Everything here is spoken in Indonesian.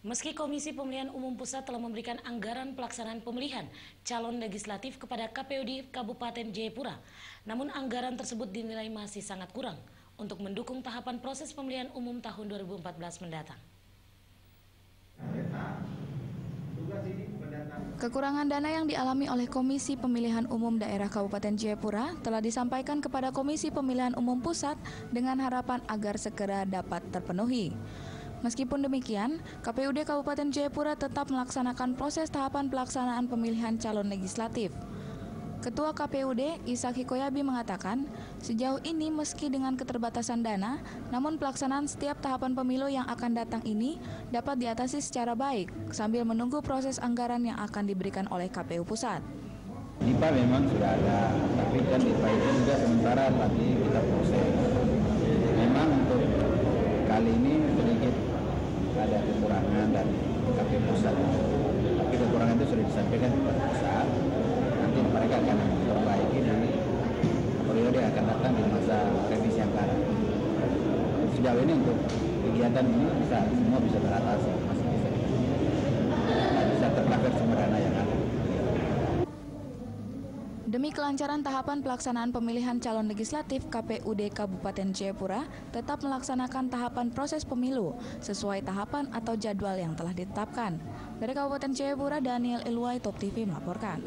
Meski Komisi Pemilihan Umum Pusat telah memberikan anggaran pelaksanaan pemilihan calon legislatif kepada KPUD Kabupaten Jayapura, namun anggaran tersebut dinilai masih sangat kurang untuk mendukung tahapan proses pemilihan umum tahun 2014 mendatang. Kekurangan dana yang dialami oleh Komisi Pemilihan Umum Daerah Kabupaten Jayapura telah disampaikan kepada Komisi Pemilihan Umum Pusat dengan harapan agar segera dapat terpenuhi. Meskipun demikian, KPUD Kabupaten Jayapura tetap melaksanakan proses tahapan pelaksanaan pemilihan calon legislatif. Ketua KPUD Isak Hikoyabi mengatakan, sejauh ini meski dengan keterbatasan dana, namun pelaksanaan setiap tahapan pemilu yang akan datang ini dapat diatasi secara baik sambil menunggu proses anggaran yang akan diberikan oleh KPU Pusat. NIPA memang sudah ada, tapi kan NIPA itu juga sementara lagi kita proses. Memang untuk kali ini kekurangan dari KPU pusat. Tapi kekurangan itu sudah disampaikan kepada pusat. Nanti mereka akan memperbaiki di periode yang akan datang di masa revisi anggaran. Sejauh ini untuk kegiatan ini bisa semua bisa teratasi, masih bisa bisa tercover semua dana yang ada. Demi kelancaran tahapan pelaksanaan pemilihan calon legislatif KPUD Kabupaten Jayapura tetap melaksanakan tahapan proses pemilu sesuai tahapan atau jadwal yang telah ditetapkan. Dari Kabupaten Jayapura, Daniel Ilwai Top TV melaporkan.